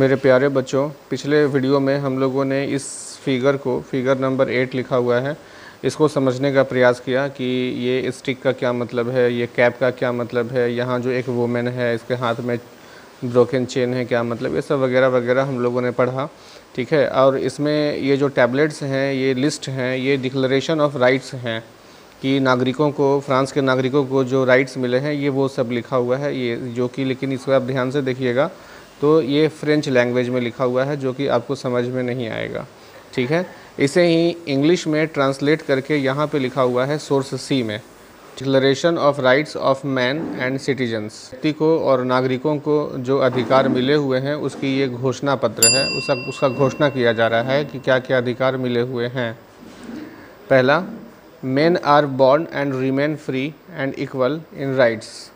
मेरे प्यारे बच्चों, पिछले वीडियो में हम लोगों ने इस फिगर को, फिगर नंबर एट लिखा हुआ है। इसको समझने का प्रयास किया कि ये स्टिक का क्या मतलब है, ये कैप का क्या मतलब है, यहाँ जो एक वोमेन है, इसके हाथ में ब्रोकन चेन है, क्या मतलब ये सब वगैरह वगैरह हम लोगों ने पढ़ा, ठीक है? और इसमें ये जो टैबलेट्स हैं, ये लिस्ट हैं, ये डिक्लेरेशन ऑफ़ राइट्स हैं कि नागरिकों को, फ्रांस के नागरिकों को जो राइट्स मिले हैं, ये वो सब लिखा हुआ है, ये जो कि, लेकिन इसको आप ध्यान से देखिएगा तो ये फ्रेंच लैंग्वेज में लिखा हुआ है, जो कि आपको समझ में नहीं आएगा। ठीक है? इसे ही इंग्लिश में ट्रांसलेट करके यहाँ पे लिखा हुआ है सोर्स सी में। Declaration of rights of man and citizens व्यक्ति को और नागरिकों को जो अधिकार मिले हुए हैं, उसकी ये घोषणा पत्र है। उसका उसका घोषणा किया जा रहा है कि क्या क्या अधिकार मिले हुए हैं। पहला men are born and remain free and equal in rights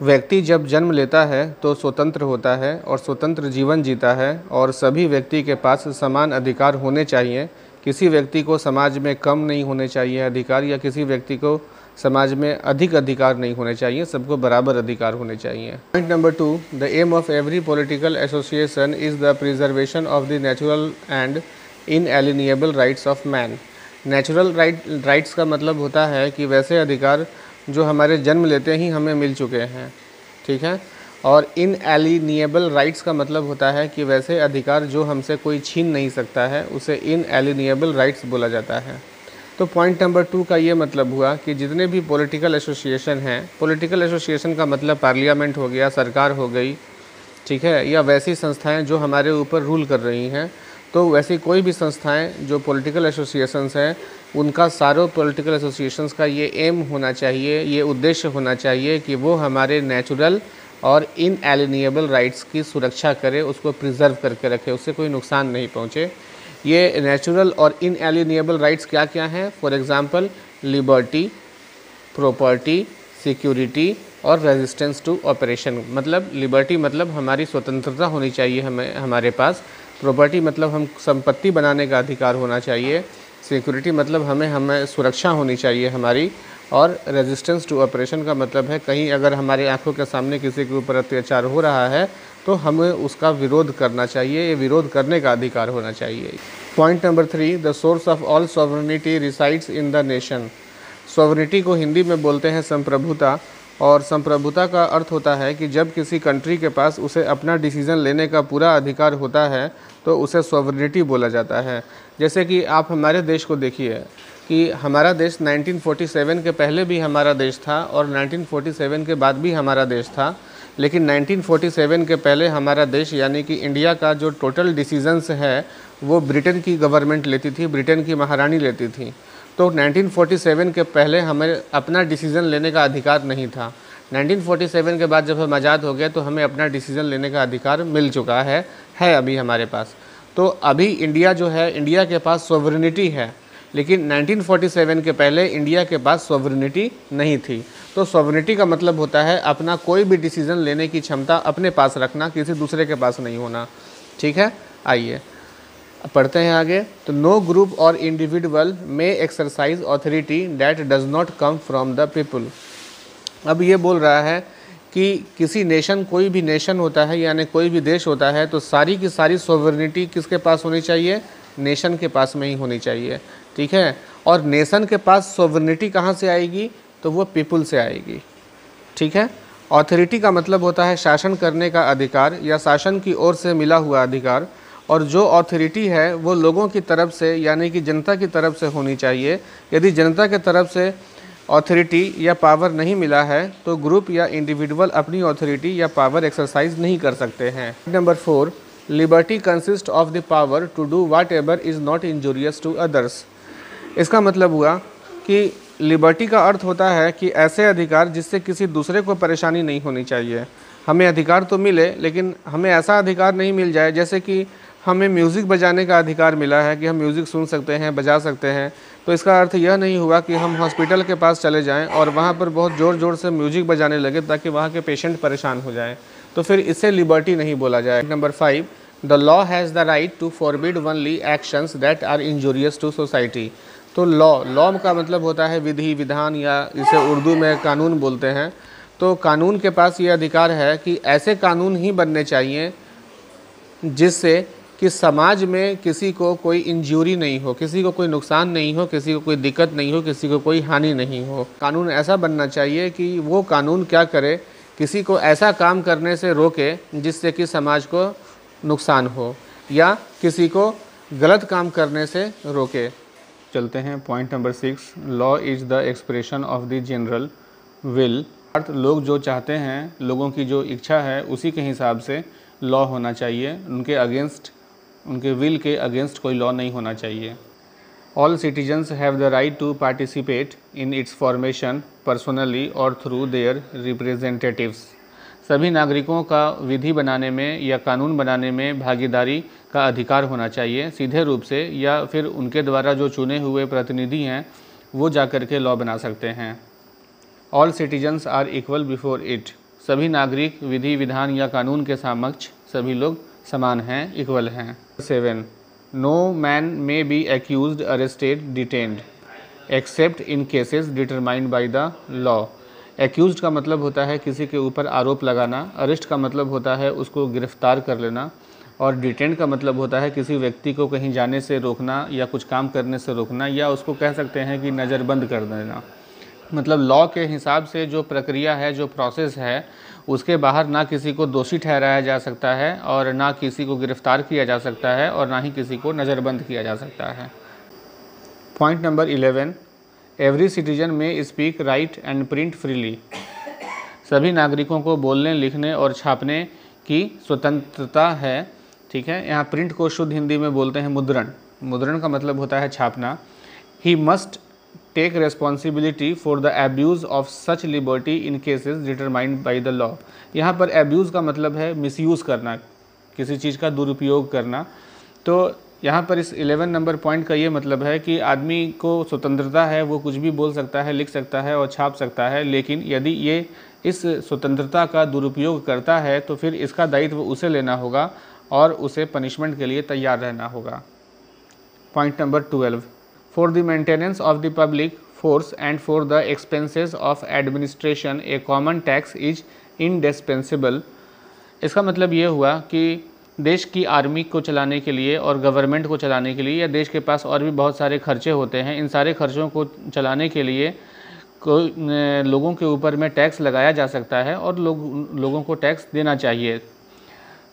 व्यक्ति जब जन्म लेता है तो स्वतंत्र होता है और स्वतंत्र जीवन जीता है और सभी व्यक्ति के पास समान अधिकार होने चाहिए। किसी व्यक्ति को समाज में कम नहीं होने चाहिए अधिकार या किसी व्यक्ति को समाज में अधिक अधिकार नहीं होने चाहिए, सबको बराबर अधिकार होने चाहिए। Point number two the aim of every political association is the preservation of the natural and in rights of man natural right rights का मतलब होता है कि वैसे अधिकार जो हमारे जन्म लेते ही हमें मिल चुके हैं, ठीक है? और इन एलिनिएबल राइट्स का मतलब होता है कि वैसे अधिकार जो हमसे कोई छीन नहीं सकता है, उसे इन एलिनिएबल राइट्स बोला जाता है। तो पॉइंट नंबर टू का ये मतलब हुआ कि जितने भी पॉलिटिकल एसोसिएशन हैं पॉलिटिकल एसोसिएशन का मतलब पार्लियामेंट हो गया, सरकार हो गई, ठीक है? या वैसी संस्थाएँ जो हमारे ऊपर रूल कर रही हैं तो वैसी कोई भी संस्थाएँ जो पॉलिटिकल एसोसिएशंस हैं, उनका सारों पॉलिटिकल एसोसिएशंस का ये एम होना चाहिए, ये उद्देश्य होना चाहिए कि वो हमारे नेचुरल और इन एलिनिएबल राइट्स की सुरक्षा करे, उसको प्रिजर्व करके रखे, उससे कोई नुकसान नहीं पहुँचे। ये नेचुरल और इन एलिनिएबल राइट्स क्या क्या हैं? For example liberty property security और रेजिस्टेंस टू ऑपरेशन मतलब लिबर्टी मतलब हमारी स्वतंत्रता होनी चाहिए हमें, हमारे पास। प्रॉपर्टी मतलब हम संपत्ति बनाने का अधिकार होना चाहिए। सिक्योरिटी मतलब हमें हमें सुरक्षा होनी चाहिए हमारी। और रेजिस्टेंस टू ऑपरेशन का मतलब है, कहीं अगर हमारे आँखों के सामने किसी के ऊपर अत्याचार हो रहा है तो हमें उसका विरोध करना चाहिए। ये विरोध करने का अधिकार होना चाहिए। Point number three the source of all sovereignty resides in the nation sovereignty को हिंदी में बोलते हैं संप्रभुता। और संप्रभुता का अर्थ होता है कि जब किसी कंट्री के पास उसे अपना डिसीज़न लेने का पूरा अधिकार होता है तो उसे सॉवर्निटी बोला जाता है। जैसे कि आप हमारे देश को देखिए कि हमारा देश 1947 के पहले भी हमारा देश था और 1947 के बाद भी हमारा देश था। लेकिन 1947 के पहले हमारा देश, यानी कि इंडिया का जो टोटल डिसीजंस है, वो ब्रिटेन की गवर्नमेंट लेती थी ब्रिटेन की महारानी लेती थी। तो 1947 के पहले हमें अपना डिसीज़न लेने का अधिकार नहीं था। 1947 के बाद जब हम आज़ाद हो गए तो हमें अपना डिसीज़न लेने का अधिकार मिल चुका है है अभी हमारे पास। तो अभी इंडिया जो है, इंडिया के पास सोवरिनिटी है, लेकिन 1947 के पहले इंडिया के पास सोवरिनिटी नहीं थी। तो सोवरिनिटी का मतलब होता है अपना कोई भी डिसीज़न लेने की क्षमता अपने पास रखना, किसी दूसरे के पास नहीं होना। ठीक है? आइए। पढ़ते हैं आगे। तो नो ग्रुप और individual may exercise authority that does not come from the people अब ये बोल रहा है कि किसी नेशन कोई भी नेशन होता है, यानी कोई भी देश होता है तो सारी की सारी सोवर्निटी किसके पास होनी चाहिए? नेशन के पास में ही होनी चाहिए। ठीक है? और नेशन के पास सोवर्निटी कहाँ से आएगी? तो वो पीपल से आएगी। ठीक है? ऑथोरिटी का मतलब होता है शासन करने का अधिकार या शासन की ओर से मिला हुआ अधिकार। और जो अथॉरिटी है, वो लोगों की तरफ़ से, यानी कि जनता की तरफ़ से होनी चाहिए। यदि जनता के तरफ़ से अथॉरिटी या पावर नहीं मिला है तो ग्रुप या इंडिविजुअल अपनी अथॉरिटी या पावर एक्सरसाइज नहीं कर सकते हैं। Number four liberty consist of the power to do whatever is not injurious to others इसका मतलब हुआ कि लिबर्टी का अर्थ होता है कि ऐसे अधिकार जिससे किसी दूसरे को परेशानी नहीं होनी चाहिए। हमें अधिकार तो मिले, लेकिन हमें ऐसा अधिकार नहीं मिल जाए, जैसे कि हमें म्यूज़िक बजाने का अधिकार मिला है कि हम म्यूज़िक सुन सकते हैं, बजा सकते हैं। तो इसका अर्थ यह नहीं हुआ कि हम हॉस्पिटल के पास चले जाएँ और वहाँ पर बहुत ज़ोर ज़ोर से म्यूज़िक बजाने लगे ताकि वहाँ के पेशेंट परेशान हो जाएँ। तो फिर इसे लिबर्टी नहीं बोला जाए। Number five the law has the right to forbid only actions that are injurious to society तो लॉ लॉ का मतलब होता है विधि, विधान या इसे उर्दू में कानून बोलते हैं। तो कानून के पास ये अधिकार है कि ऐसे कानून ही बनने चाहिए जिससे कि समाज में किसी को कोई इंजरी नहीं हो, किसी को कोई नुकसान नहीं हो, किसी को कोई दिक्कत नहीं हो, किसी को कोई हानि नहीं हो। कानून ऐसा बनना चाहिए कि वो कानून क्या करे, किसी को ऐसा काम करने से रोके जिससे कि समाज को नुकसान हो, या किसी को गलत काम करने से रोके। चलते हैं point number six law is the expression of the general will अर्थ, लोग जो चाहते हैं, लोगों की जो इच्छा है, उसी के हिसाब से लॉ होना चाहिए। उनके अगेंस्ट उनके विल के अगेंस्ट कोई लॉ नहीं होना चाहिए। All citizens have the right to participate in its formation personally और थ्रू देयर रिप्रेजेंटेटिव्स सभी नागरिकों का विधि बनाने में या कानून बनाने में भागीदारी का अधिकार होना चाहिए। सीधे रूप से या फिर उनके द्वारा जो चुने हुए प्रतिनिधि हैं, वो जा कर के लॉ बना सकते हैं। All citizens are equal before it सभी नागरिक विधि, विधान या कानून के समक्ष सभी लोग समान हैं इक्वल हैं। Seven no man may be accuse arrested detained except in cases determined by the law accuse का मतलब होता है किसी के ऊपर आरोप लगाना अरेस्ट का मतलब होता है उसको गिरफ़्तार कर लेना, और डिटेंड का मतलब होता है किसी व्यक्ति को कहीं जाने से रोकना या कुछ काम करने से रोकना या उसको कह सकते हैं कि नज़रबंद कर देना। मतलब लॉ के हिसाब से जो प्रक्रिया है, जो प्रोसेस है, उसके बाहर ना किसी को दोषी ठहराया जा सकता है और ना किसी को गिरफ़्तार किया जा सकता है और ना ही किसी को नज़रबंद किया जा सकता है। Point number eleven every citizen may speak write and print freely सभी नागरिकों को बोलने, लिखने और छापने की स्वतंत्रता है, ठीक है? यहाँ प्रिंट को शुद्ध हिंदी में बोलते हैं मुद्रण। मुद्रण का मतलब होता है छापना। He must take responsibility for the abuse of such liberty in cases determined by the law यहाँ पर एब्यूज़ का मतलब है मिसयूज़ करना, किसी चीज़ का दुरुपयोग करना। तो यहाँ पर इस 11 नंबर पॉइंट का ये मतलब है कि आदमी को स्वतंत्रता है, वो कुछ भी बोल सकता है, लिख सकता है और छाप सकता है, लेकिन यदि ये इस स्वतंत्रता का दुरुपयोग करता है तो फिर इसका दायित्व उसे लेना होगा और उसे पनिशमेंट के लिए तैयार रहना होगा। Point number twelve for the maintenance of the public force and for the expenses of administration, a common tax is indispensable. इसका मतलब ये हुआ कि देश की आर्मी को चलाने के लिए और गवर्नमेंट को चलाने के लिए या देश के पास और भी बहुत सारे खर्चे होते हैं, इन सारे खर्चों को चलाने के लिए कोई लोगों के ऊपर में टैक्स लगाया जा सकता है और लोग, लोगों को टैक्स देना चाहिए।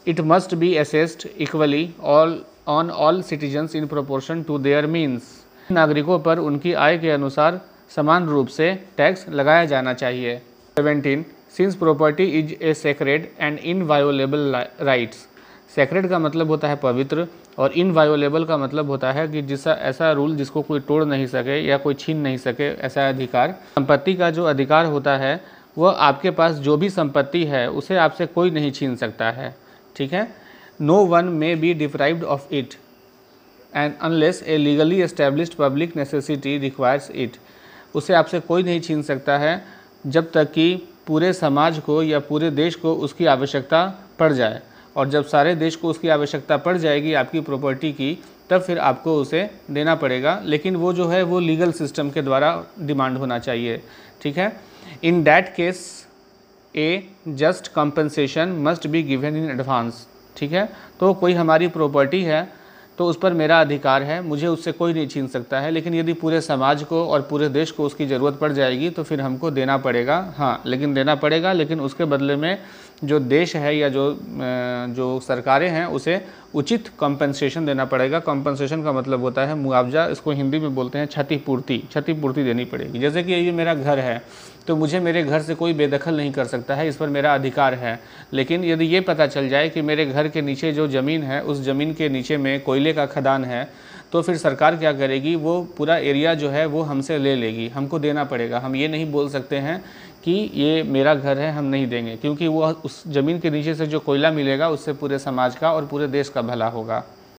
It must be assessed equally all on all citizens in proportion to their means नागरिकों पर उनकी आय के अनुसार समान रूप से टैक्स लगाया जाना चाहिए। Seventeen since property is a sacred and inviolable rights sacred का मतलब होता है पवित्र और इनवायोलेबल का मतलब होता है कि जिसका ऐसा रूल जिसको कोई तोड़ नहीं सके या कोई छीन नहीं सके, ऐसा अधिकार। संपत्ति का जो अधिकार होता है, वह आपके पास जो भी संपत्ति है, उसे आपसे कोई नहीं छीन सकता है। ठीक है? No one may be deprived of it and unless a legally established public necessity requires it उसे आपसे कोई नहीं छीन सकता है, जब तक कि पूरे समाज को या पूरे देश को उसकी आवश्यकता पड़ जाए। और जब सारे देश को उसकी आवश्यकता पड़ जाएगी आपकी प्रॉपर्टी की, तब फिर आपको उसे देना पड़ेगा। लेकिन वो जो है, वो लीगल सिस्टम के द्वारा डिमांड होना चाहिए। ठीक है? In that case a just compensation must be given in advance ठीक है? तो कोई हमारी प्रॉपर्टी है तो उस पर मेरा अधिकार है, मुझे उससे कोई नहीं छीन सकता है, लेकिन यदि पूरे समाज को और पूरे देश को उसकी ज़रूरत पड़ जाएगी तो फिर हमको देना पड़ेगा। हाँ लेकिन देना पड़ेगा, लेकिन उसके बदले में जो देश है या जो जो सरकारें हैं, उसे उचित कॉम्पनसेशन देना पड़ेगा। कॉम्पनसेशन का मतलब होता है मुआवजा, इसको हिंदी में बोलते हैं क्षतिपूर्ति क्षतिपूर्ति देनी पड़ेगी। जैसे कि ये मेरा घर है तो मुझे मेरे घर से कोई बेदखल नहीं कर सकता है, इस पर मेरा अधिकार है। लेकिन यदि ये पता चल जाए कि मेरे घर के नीचे जो ज़मीन है, उस ज़मीन के नीचे में कोयले का खदान है तो फिर सरकार क्या करेगी? वो पूरा एरिया जो है, वो हमसे ले लेगी। हमको देना पड़ेगा। हम ये नहीं बोल सकते हैं कि ये मेरा घर है, हम नहीं देंगे, क्योंकि वो उस ज़मीन के नीचे से जो कोयला मिलेगा, उससे पूरे समाज का और पूरे देश का भला होगा।